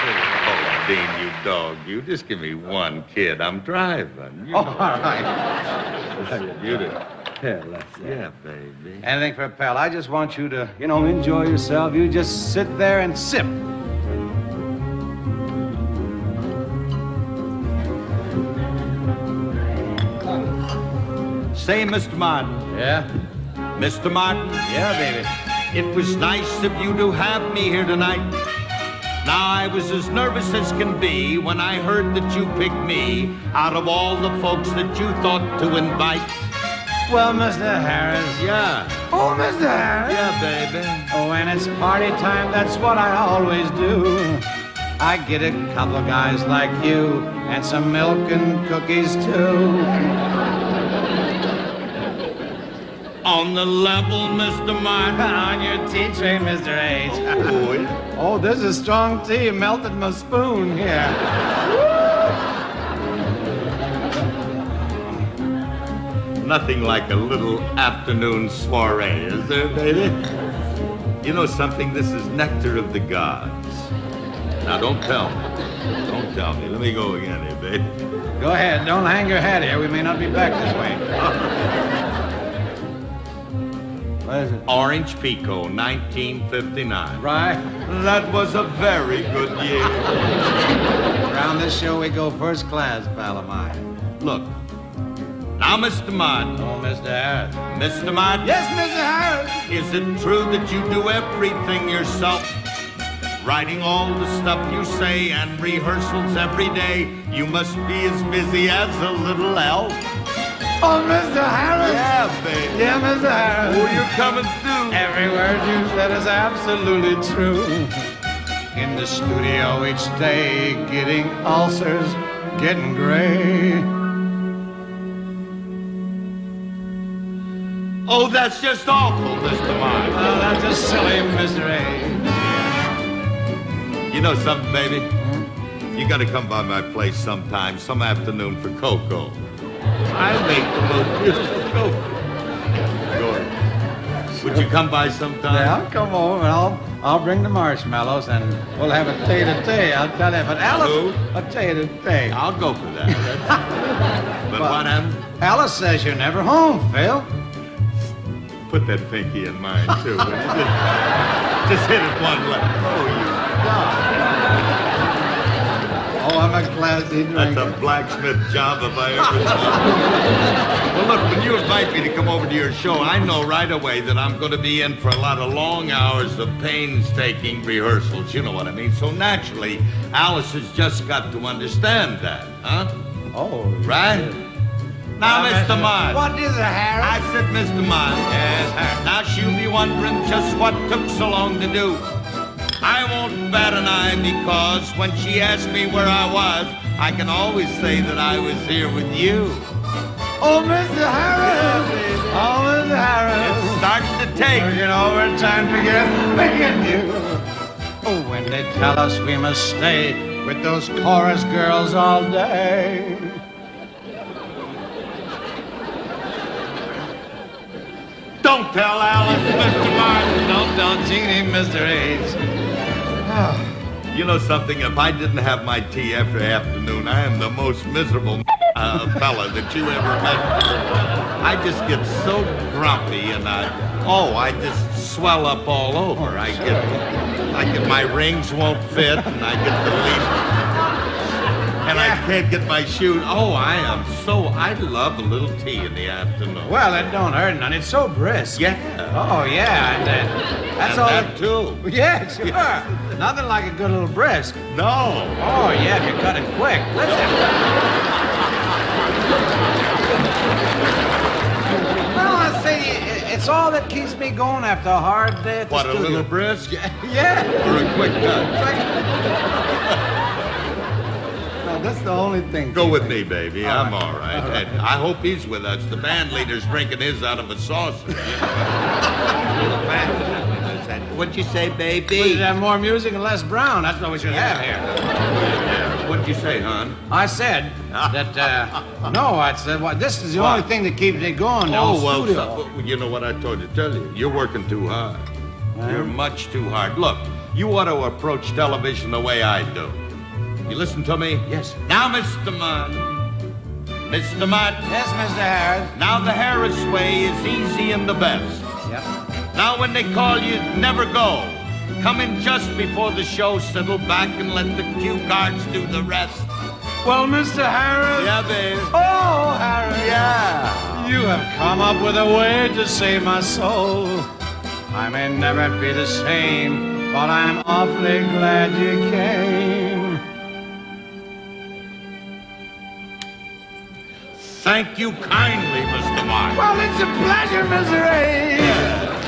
Oh, Dean, you dog. You just give me one kid. I'm driving. You Oh, know. all right. You do. Here, let's Yeah, baby. Anything for a pal. I just want you to, you know, enjoy yourself. You just sit there and sip. Say, Mr. Martin. Yeah? Mr. Martin. Yeah, baby. It was nice of you to have me here tonight. Now, I was as nervous as can be when I heard that you picked me out of all the folks that you thought to invite. Well, Mr. Harris. Yeah. Oh, Mr. Harris. Yeah, baby. Oh, when it's party time, that's what I always do. I get a couple guys like you and some milk and cookies too. On the level, Mr. Martin. On your tea tray, Mr. H. Oh, yeah. Oh, this is strong tea. Melted my spoon here. Nothing like a little afternoon soiree, is there, baby? You know something? This is nectar of the gods. Now, don't tell me. Don't tell me. Let me go again here, baby. Go ahead. Don't hang your hat here. We may not be back this way. What is it? Orange Pekoe, 1959. Right. That was a very good year. Around this show, we go first class, pal of mine. Look. Now, Mr. Martin. Oh, Mr. Harris. Mr. Martin. Yes, Mr. Harris. Is it true that you do everything yourself? Writing all the stuff you say and rehearsals every day. You must be as busy as a little elf. Oh, Mr. Harris. Yeah, baby. Yeah, Mr. Harris. Oh, you're coming through. Every word you said is absolutely true. In the studio each day, getting ulcers, getting gray. Oh, that's just awful, Mr. Martin. Oh, that's just silly, Mr. A. You know something, baby? You gotta come by my place sometime, some afternoon for cocoa. I make the most beautiful cocoa. Go ahead. Would you come by sometime? Yeah, I'll come over and I'll, I'll bring the marshmallows and we'll have a tete-a-tete, I'll tell you. But Alice, Who? a tete-a-tete. I'll go for that. but Well- what happened? Alice says you're never home, Phil. Put that pinky in mine, too. just, just hit it one left. Oh, you That's a blacksmith job if I ever saw. well, look, when you invite me to come over to your show, I know right away that I'm going to be in for a lot of long hours of painstaking rehearsals. You know what I mean? So naturally, Alice has just got to understand that, huh? Oh, Right? Now, Mr. Martin. What is it, Harris? I said, Mr. Martin. Yes, Harris. Now she'll be wondering just what took so long to do. I won't bat an eye because when she asked me where I was, I can always say that I was here with you. Oh, Mr. Harris. Oh, Mr. Harris. It's starting to take. Working overtime to get begging you. Oh, when they tell us we must stay with those chorus girls all day. Don't tell Alice, Mr. Martin. Don't, don't, Jeannie, Mr. You know something? If I didn't have my tea after afternoon, I am the most miserable uh, fella that you ever met. I just get so grumpy, and I oh, I just swell up all over. I get, I get my rings won't fit, and I get the least, can't get my shoes. Oh, I am so. I love a little tea in the afternoon. Well, it don't hurt none. It's so brisk. Yeah, Oh, yeah. And, uh, that's and all. that too. Yeah, sure. Nothing like a good little brisk. No. Oh, yeah, if you cut it quick. Listen. well, I say, it's all that keeps me going after a hard day at the What a little brisk Yeah. or a quick cut. No, that's the only thing. Go with me, baby. All I'm right. all right. All right. And I hope he's with us. The band leader's drinking his out of a saucer. you know. What'd you say, baby? We should baby? have more music and less brown. That's what we should have here. What'd you say, hon? I said that, uh, no, I said, well, this is the What? only thing that keeps me going. Oh, well, so- well, you know what I told you to tell you? You're working too hard. You're much too hard. Look, you ought to approach television the way I do. You listen to me? Yes. Now, Mr. Mudd. Mr. Mudd. Yes, Mr. Harris. Now, the Harris way is easy and the best. Yep. Now, when they call you, never go. Come in just before the show, settle back, and let the cue cards do the rest. Well, Mr. Harris. Yeah, babe. Oh, Harris. Yeah. You have come up with a way to save my soul. I may never be the same, but I'm awfully glad you came. Thank you kindly, Mr. Martin. Well, it's a pleasure, Mr. Ray.